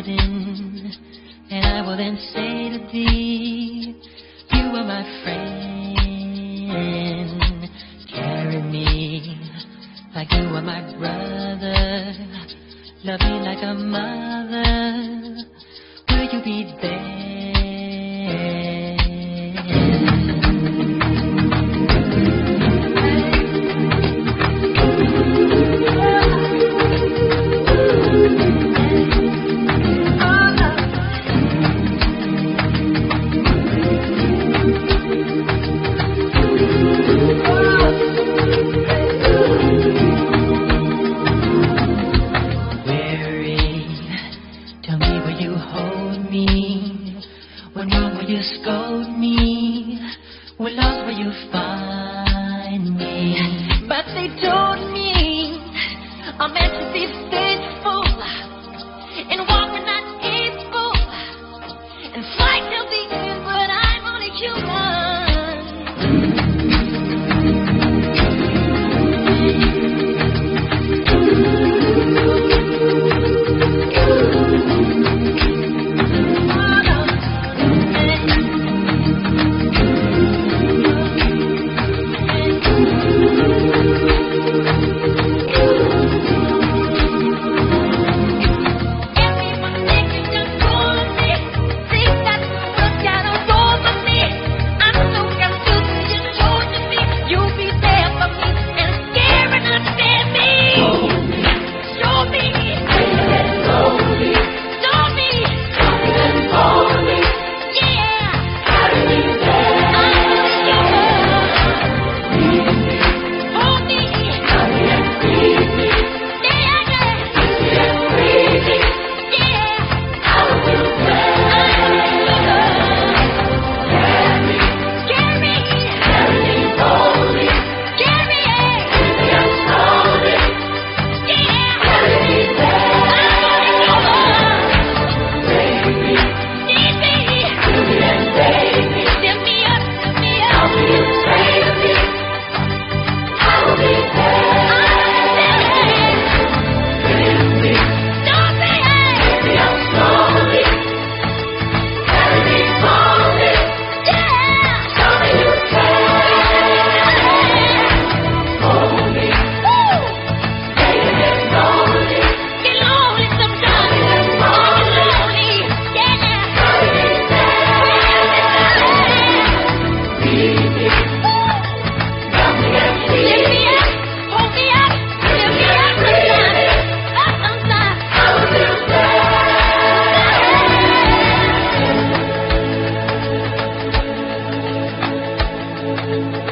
Jordan, and I will then say to thee, You are my friend. Carry me like you are my brother. Love me like a mother. Will you be there? I'm meant to be faithful and walk in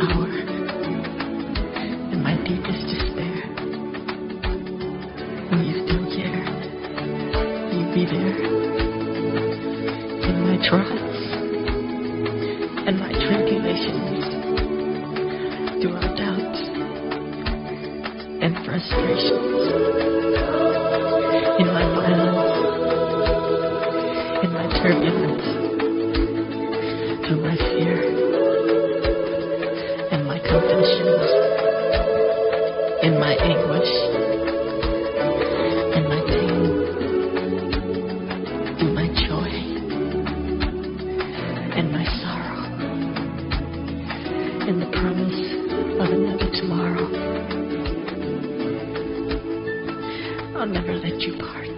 our hour, in my deepest despair. Will you still care? Will you be there? In my trials and my tribulations, through our doubts and frustrations, in my anguish, and my pain, through my joy, and my sorrow, in the promise of another tomorrow. I'll never let you part.